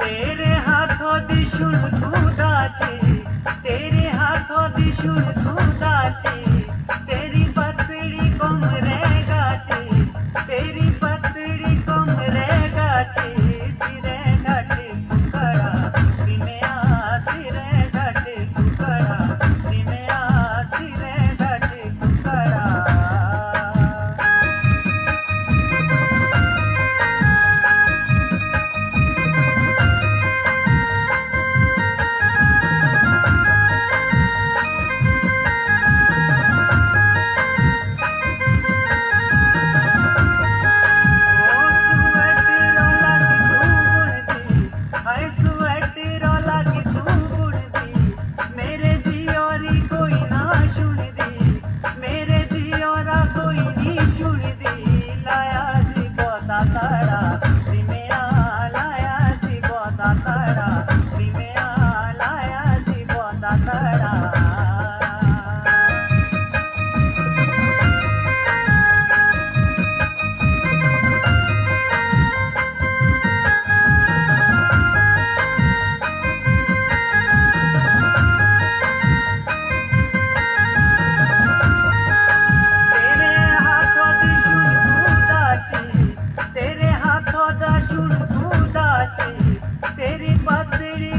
तेरे हाथों दिशुल ची तेरे हाथों दिशुल दूदाची तेरी पतड़ी को मरे तेरी पतड़ी को मरे गाची, सिरे घटे पुकड़ा सिमे आ सिरे तेरी